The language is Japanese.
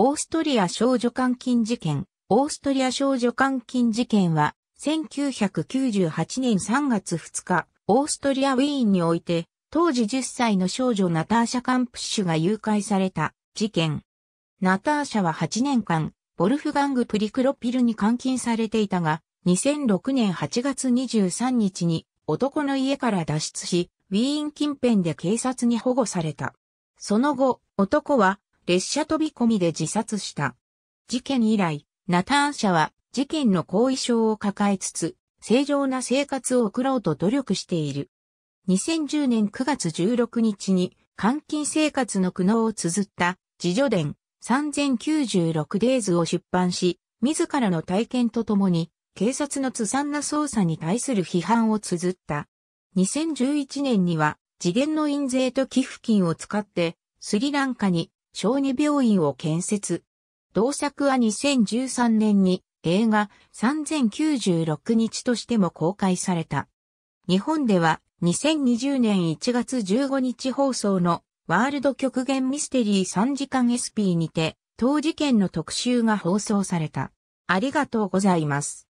オーストリア少女監禁事件。オーストリア少女監禁事件は、1998年3月2日、オーストリアウィーンにおいて、当時10歳の少女ナターシャ・カンプッシュが誘拐された事件。ナターシャは8年間、ボルフガング・プリクロピルに監禁されていたが、2006年8月23日に男の家から脱出し、ウィーン近辺で警察に保護された。その後、男は列車飛び込みで自殺した。事件以来、ナターシャは事件の後遺症を抱えつつ、正常な生活を送ろうと努力している。2010年9月16日に監禁生活の苦悩を綴った自助伝3096デイズを出版し、自らの体験とともに警察のずさんな捜査に対する批判を綴った。2011年には次元の印税と寄付金を使ってスリランカに小児病院を建設。同作は2013年に映画3096日としても公開された。日本では2020年1月15日放送のワールド極限ミステリー3時間 SP にて当事件の特集が放送された。ありがとうございます。